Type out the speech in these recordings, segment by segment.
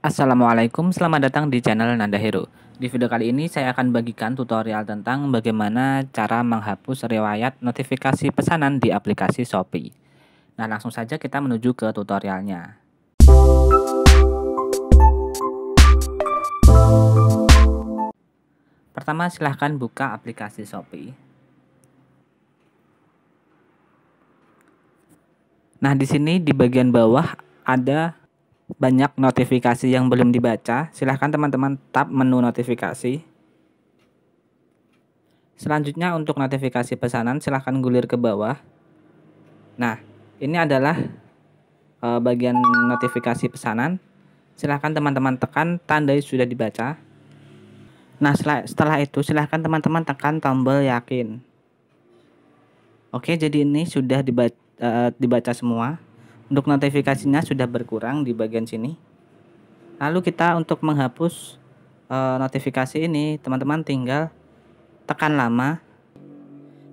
Assalamualaikum, selamat datang di channel Nanda Hero. Di video kali ini saya akan bagikan tutorial tentang bagaimana cara menghapus riwayat notifikasi pesanan di aplikasi Shopee. Nah, langsung saja kita menuju ke tutorialnya. Pertama, silahkan buka aplikasi Shopee. Nah, di sini di bagian bawah ada banyak notifikasi yang belum dibaca, silahkan teman-teman tap menu notifikasi. Selanjutnya untuk notifikasi pesanan silahkan gulir ke bawah. Nah, ini adalah e, bagian notifikasi pesanan. Silahkan teman-teman tekan tanda sudah dibaca. Nah, setelah, itu silahkan teman-teman tekan tombol yakin. Oke, jadi ini sudah dibaca, e, dibaca semua. Untuk notifikasinya sudah berkurang di bagian sini. Lalu kita untuk menghapus e, notifikasi ini, teman-teman tinggal tekan lama,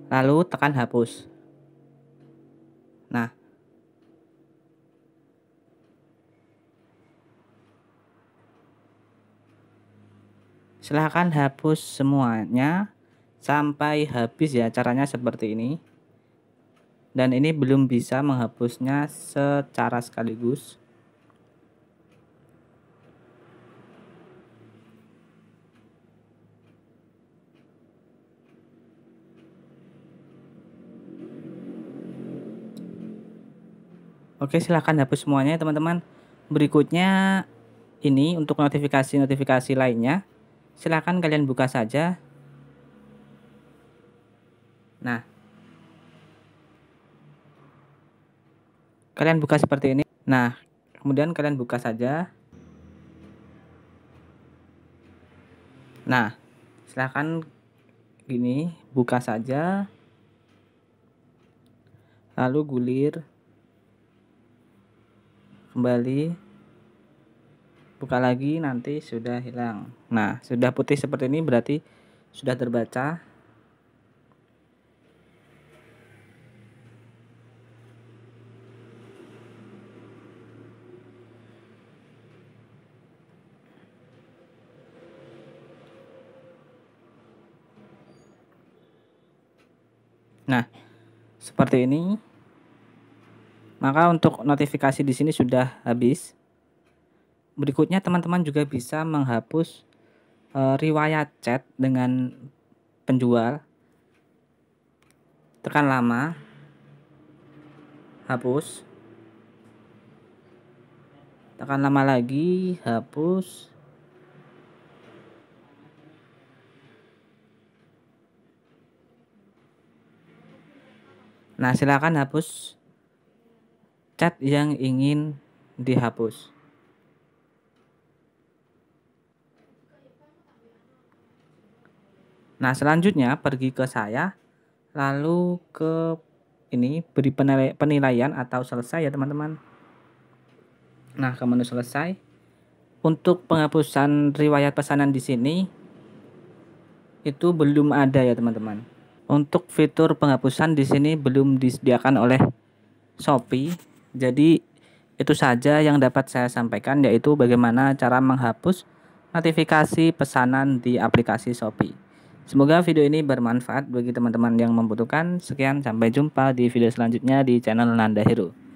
lalu tekan hapus. Nah, silahkan hapus semuanya sampai habis ya caranya seperti ini dan ini belum bisa menghapusnya secara sekaligus. Oke silahkan hapus semuanya teman-teman. Berikutnya ini untuk notifikasi-notifikasi lainnya. Silahkan kalian buka saja. Nah kalian buka seperti ini. Nah kemudian kalian buka saja. Nah silahkan gini buka saja. Lalu gulir. Kembali. Buka lagi nanti sudah hilang. Nah sudah putih seperti ini berarti sudah terbaca Nah, seperti ini. Maka untuk notifikasi di sini sudah habis. Berikutnya teman-teman juga bisa menghapus e, riwayat chat dengan penjual. Tekan lama. Hapus. Tekan lama lagi, hapus. Nah, silakan hapus chat yang ingin dihapus. Nah, selanjutnya pergi ke saya, lalu ke ini beri penilaian atau selesai ya, teman-teman. Nah, ke menu selesai. Untuk penghapusan riwayat pesanan di sini itu belum ada ya, teman-teman. Untuk fitur penghapusan di sini belum disediakan oleh Shopee. Jadi itu saja yang dapat saya sampaikan yaitu bagaimana cara menghapus notifikasi pesanan di aplikasi Shopee. Semoga video ini bermanfaat bagi teman-teman yang membutuhkan. Sekian, sampai jumpa di video selanjutnya di channel Nanda Hero.